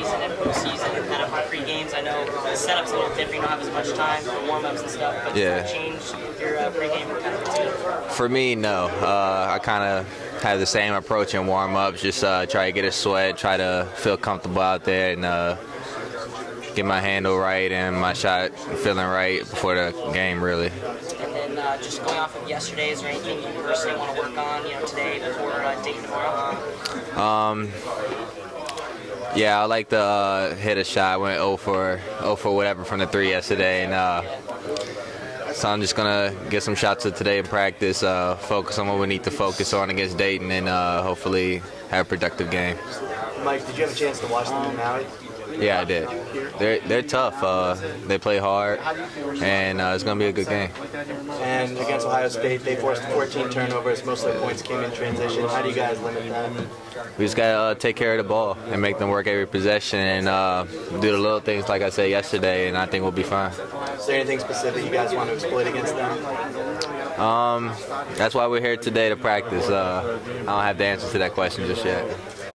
season and postseason and kind of pre-games? I know the setup's a little different. You don't have as much time for warm-ups and stuff. But Yeah. does that change your uh, pre-game kind of routine? For me, no. Uh, I kind of have the same approach in warm ups. Just uh, try to get a sweat, try to feel comfortable out there, and uh, get my handle right and my shot feeling right before the game. Really. And then uh, just going off of yesterday, is there anything you personally want to work on, you know, today before uh, Dayton tomorrow? Yeah, I like to uh, hit a shot. I went 0 for 0 for whatever from the three yesterday, and uh, so I'm just gonna get some shots of today in practice. Uh, focus on what we need to focus on against Dayton, and uh, hopefully have a productive game. Mike, did you have a chance to watch them in Maui? Yeah, I did. They're they're tough. Uh, they play hard, and uh, it's gonna be a good game. And against Ohio State, they forced 14 turnovers. Most of the points came in transition. How do you guys limit that? We just gotta uh, take care of the ball and make them work every possession, and uh, do the little things like I said yesterday, and I think we'll be fine. Is there anything specific you guys want to exploit against them? Um, That's why we're here today to practice. Uh, I don't have the answer to that question just yet.